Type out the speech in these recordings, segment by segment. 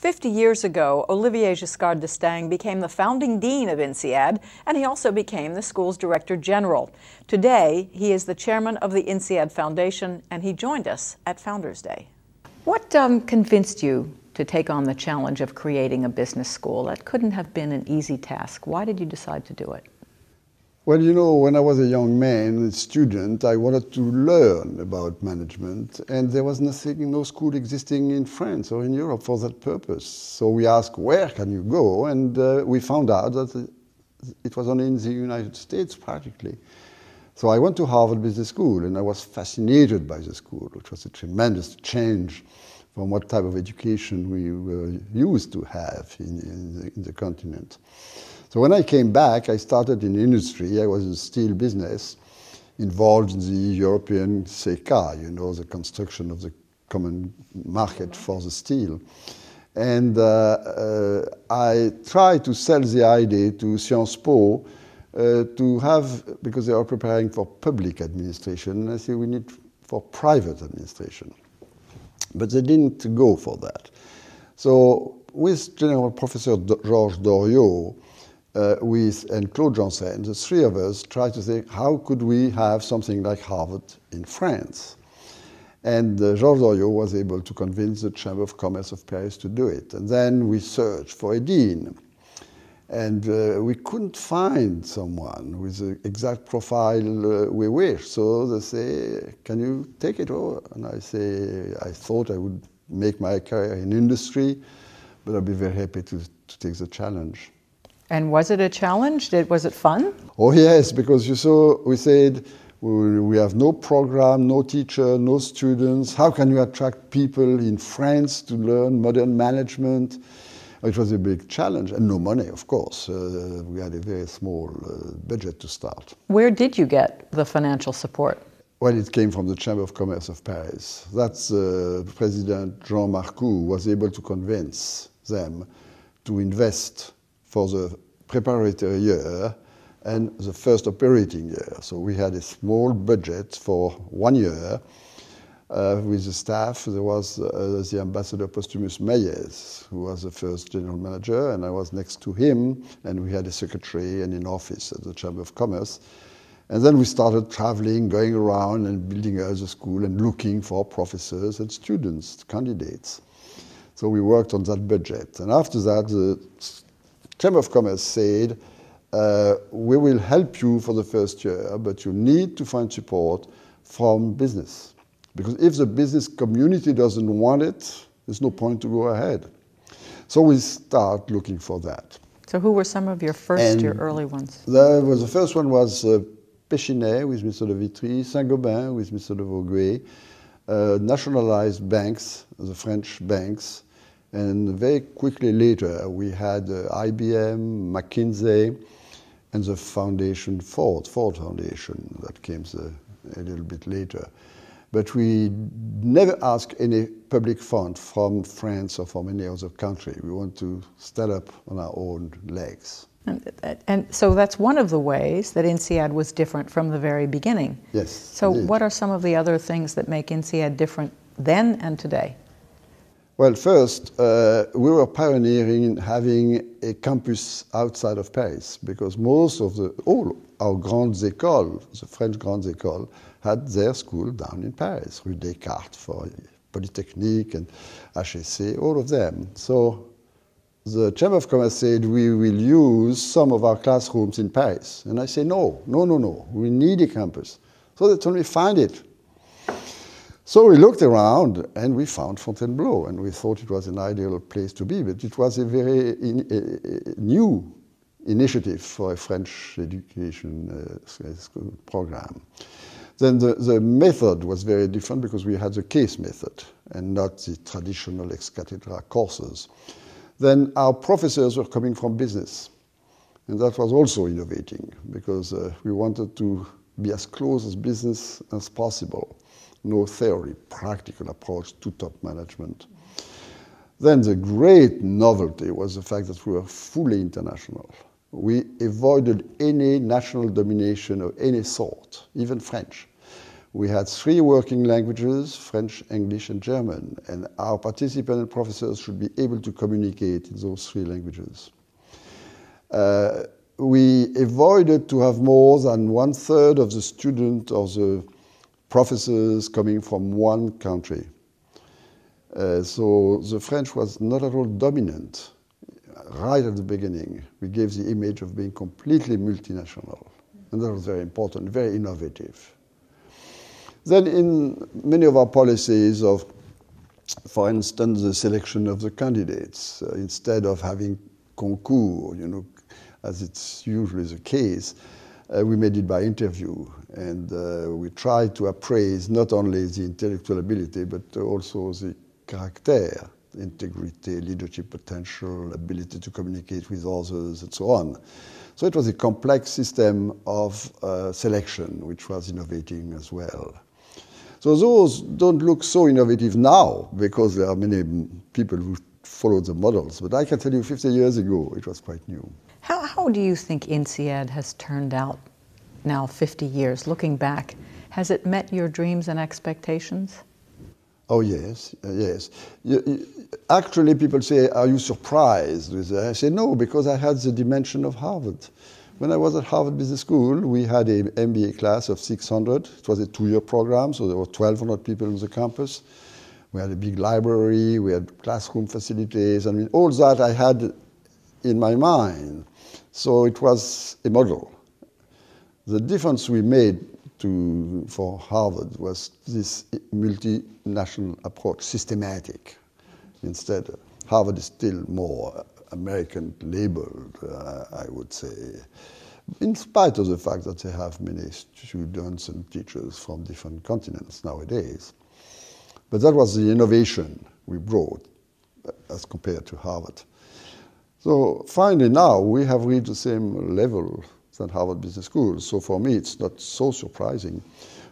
50 years ago, Olivier Giscard d'Estaing became the founding dean of INSEAD, and he also became the school's director general. Today, he is the chairman of the INSEAD Foundation, and he joined us at Founders Day. What um, convinced you to take on the challenge of creating a business school? That couldn't have been an easy task. Why did you decide to do it? Well, you know, when I was a young man, a student, I wanted to learn about management, and there was nothing, no school existing in France or in Europe for that purpose. So we asked, where can you go? And uh, we found out that it was only in the United States practically. So I went to Harvard Business School, and I was fascinated by the school, which was a tremendous change from what type of education we were used to have in, in, the, in the continent. So when I came back, I started in industry. I was in steel business, involved in the European CECA, you know, the construction of the common market for the steel. And uh, uh, I tried to sell the idea to Sciences Po uh, to have, because they are preparing for public administration, and I said we need for private administration. But they didn't go for that. So with General Professor Georges Doriot, uh, with and Claude Janssen, the three of us tried to think how could we have something like Harvard in France. And uh, Georges Doriot was able to convince the Chamber of Commerce of Paris to do it. And then we searched for a dean. And uh, we couldn't find someone with the exact profile uh, we wish. So they say, Can you take it over? And I say, I thought I would make my career in industry, but I'd be very happy to, to take the challenge. And was it a challenge? Did, was it fun? Oh, yes, because you saw, we said, we have no program, no teacher, no students. How can you attract people in France to learn modern management? It was a big challenge, and no money, of course. Uh, we had a very small uh, budget to start. Where did you get the financial support? Well, it came from the Chamber of Commerce of Paris. That's uh, President Jean Marcou was able to convince them to invest for the preparatory year and the first operating year. So we had a small budget for one year. Uh, with the staff, there was uh, the ambassador Posthumus Meyjes, who was the first general manager, and I was next to him, and we had a secretary and an office at the Chamber of Commerce. And then we started traveling, going around and building the school and looking for professors and students, candidates. So we worked on that budget. And after that, the Chamber of Commerce said, uh, we will help you for the first year, but you need to find support from business. Because if the business community doesn't want it, there's no point to go ahead. So we start looking for that. So who were some of your first, and your early ones? The, was, the first one was uh, Pechiney with Mr. de Vitry, Saint-Gobain with Mr. de Vogüé, uh, nationalized banks, the French banks, and very quickly later, we had uh, IBM, McKinsey, and the foundation Ford, Ford Foundation, that came the, a little bit later. But we never ask any public fund from France or from any other country. We want to stand up on our own legs. And, and, so that's one of the ways that INSEAD was different from the very beginning. Yes. So, indeed. what are some of the other things that make INSEAD different then and today? Well, first, uh, we were pioneering in having a campus outside of Paris because most of the, all our grandes écoles, the French grandes écoles, had their school down in Paris, Rue Descartes for Polytechnique and HEC, all of them. So the Chamber of Commerce said we will use some of our classrooms in Paris. And I said, no, no, no, no, we need a campus. So they told me, find it. So we looked around and we found Fontainebleau and we thought it was an ideal place to be, but it was a very in, a, a new initiative for a French education uh, program. Then the, the method was very different because we had the case method and not the traditional ex cathedra courses. Then our professors were coming from business. And that was also innovating because uh, we wanted to be as close as business as possible no theory, practical approach to top management. Then the great novelty was the fact that we were fully international. We avoided any national domination of any sort, even French. we had three working languages, French, English, and German, and our participant and professors should be able to communicate in those three languages. Uh, we avoided to have more than one third of the students or the professors coming from one country. Uh, so the French was not at all dominant right at the beginning. We gave the image of being completely multinational, and that was very important, very innovative. Then, in many of our policies of, for instance, the selection of the candidates, uh, instead of having concours, you know, as it's usually the case, uh, we made it by interview, and uh, we tried to appraise not only the intellectual ability but also the character, integrity, leadership potential, ability to communicate with others, and so on. So it was a complex system of uh, selection, which was innovating as well. So those don't look so innovative now because there are many people who follow the models. But I can tell you 50 years ago, it was quite new. Do you think INSEAD has turned out now 50 years, looking back? Has it met your dreams and expectations? Oh, yes, uh, yes. Actually, people say, Are you surprised? I say, No, because I had the dimension of Harvard. When I was at Harvard Business School, we had an MBA class of 600. It was a two year program, so there were 1,200 people on the campus. We had a big library, we had classroom facilities. I mean, all that I had in my mind. So it was a model. The difference we made to, for Harvard was this multinational approach, systematic. Instead, Harvard is still more American labeled, uh, I would say, in spite of the fact that they have many students and teachers from different continents nowadays. But that was the innovation we brought uh, as compared to Harvard. So finally now we have reached the same level than Harvard Business School. So for me it's not so surprising.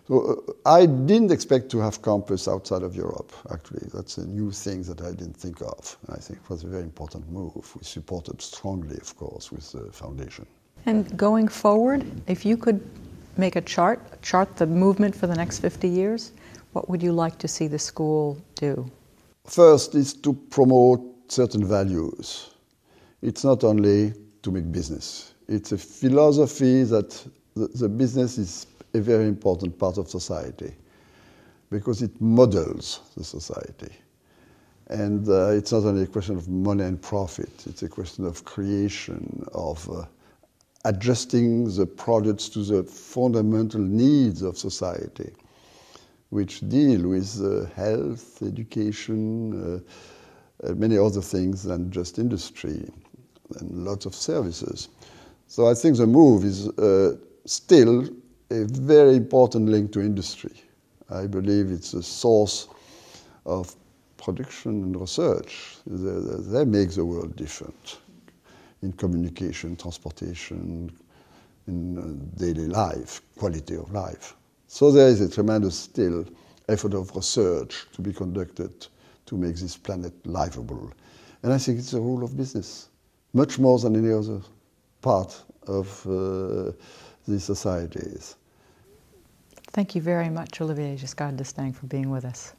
So uh, I didn't expect to have campus outside of Europe, actually. That's a new thing that I didn't think of. And I think it was a very important move. We supported strongly, of course, with the foundation. And going forward, if you could make a chart, chart the movement for the next 50 years, what would you like to see the school do? First is to promote certain values. It's not only to make business. It's a philosophy that the, business is a very important part of society because it models the society. And uh, it's not only a question of money and profit, it's a question of creation, of uh, adjusting the products to the fundamental needs of society which deal with uh, health, education, uh, uh, many other things than just industry, and lots of services. So I think the move is uh, still a very important link to industry. I believe it's a source of production and research. They, they make the world different in communication, transportation, in uh, daily life, quality of life. So there is a tremendous still effort of research to be conducted to make this planet livable. And I think it's a rule of business, much more than any other part of uh, the societies. Thank you very much, Olivier Giscard d'Estaing, for being with us.